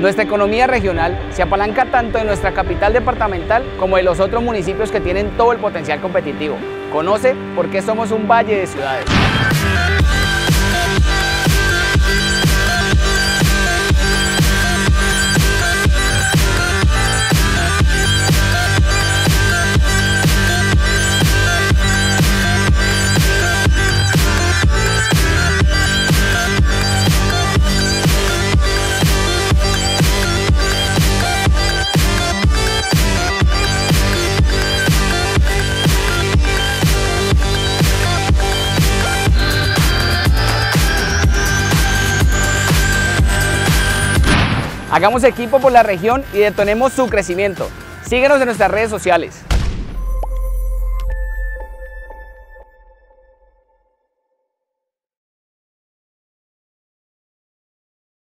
Nuestra economía regional se apalanca tanto en nuestra capital departamental como en los otros municipios que tienen todo el potencial competitivo. Conoce por qué somos un valle de ciudades. Hagamos equipo por la región y detonemos su crecimiento. Síguenos en nuestras redes sociales.